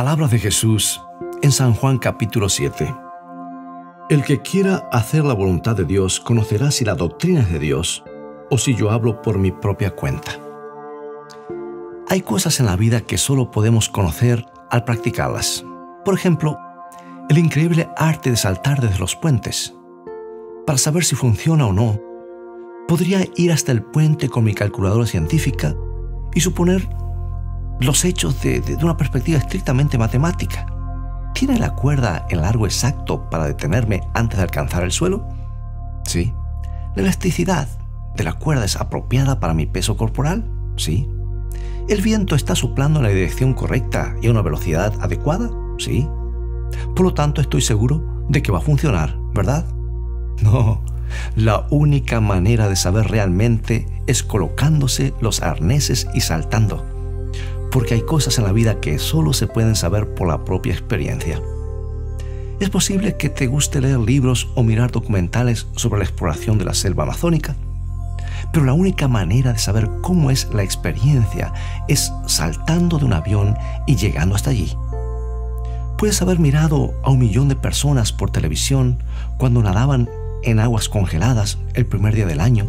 Palabras de Jesús en San Juan capítulo 7. El que quiera hacer la voluntad de Dios conocerá si la doctrina es de Dios o si yo hablo por mi propia cuenta. Hay cosas en la vida que solo podemos conocer al practicarlas. Por ejemplo, el increíble arte de saltar desde los puentes. Para saber si funciona o no, podría ir hasta el puente con mi calculadora científica y suponer los hechos de, una perspectiva estrictamente matemática. ¿Tiene la cuerda el largo exacto para detenerme antes de alcanzar el suelo? Sí. ¿La elasticidad de la cuerda es apropiada para mi peso corporal? Sí. ¿El viento está soplando en la dirección correcta y a una velocidad adecuada? Sí. Por lo tanto, estoy seguro de que va a funcionar, ¿verdad? No. La única manera de saber realmente es colocándose los arneses y saltando porque hay cosas en la vida que solo se pueden saber por la propia experiencia. Es posible que te guste leer libros o mirar documentales sobre la exploración de la selva amazónica, pero la única manera de saber cómo es la experiencia es saltando de un avión y llegando hasta allí. Puedes haber mirado a un millón de personas por televisión cuando nadaban en aguas congeladas el primer día del año,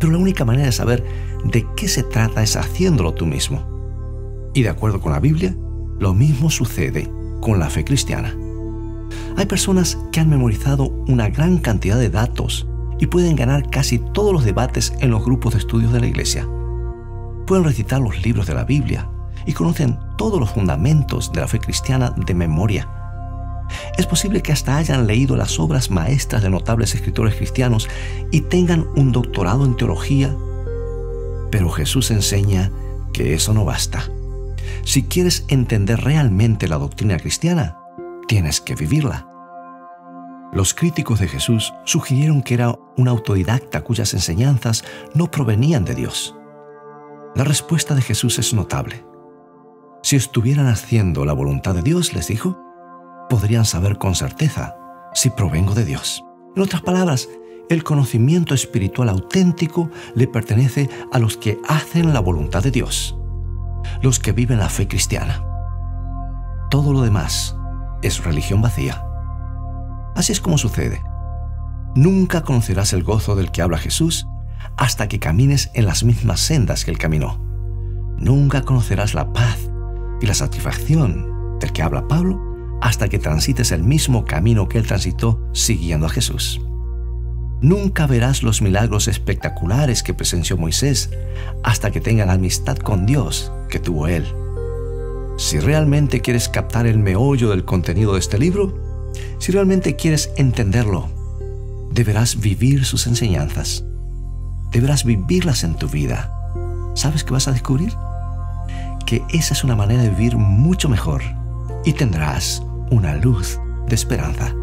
pero la única manera de saber de qué se trata es haciéndolo tú mismo. Y de acuerdo con la Biblia, lo mismo sucede con la fe cristiana. Hay personas que han memorizado una gran cantidad de datos y pueden ganar casi todos los debates en los grupos de estudios de la iglesia. Pueden recitar los libros de la Biblia y conocen todos los fundamentos de la fe cristiana de memoria. Es posible que hasta hayan leído las obras maestras de notables escritores cristianos y tengan un doctorado en teología, pero Jesús enseña que eso no basta. Si quieres entender realmente la doctrina cristiana, tienes que vivirla. Los críticos de Jesús sugirieron que era un autodidacta cuyas enseñanzas no provenían de Dios. La respuesta de Jesús es notable. Si estuvieran haciendo la voluntad de Dios, les dijo, podrían saber con certeza si provengo de Dios. En otras palabras, el conocimiento espiritual auténtico le pertenece a los que hacen la voluntad de Dios los que viven la fe cristiana. Todo lo demás es religión vacía. Así es como sucede. Nunca conocerás el gozo del que habla Jesús hasta que camines en las mismas sendas que él caminó. Nunca conocerás la paz y la satisfacción del que habla Pablo hasta que transites el mismo camino que él transitó siguiendo a Jesús. Nunca verás los milagros espectaculares que presenció Moisés hasta que tengan amistad con Dios que tuvo él. Si realmente quieres captar el meollo del contenido de este libro, si realmente quieres entenderlo, deberás vivir sus enseñanzas. Deberás vivirlas en tu vida. ¿Sabes qué vas a descubrir? Que esa es una manera de vivir mucho mejor y tendrás una luz de esperanza.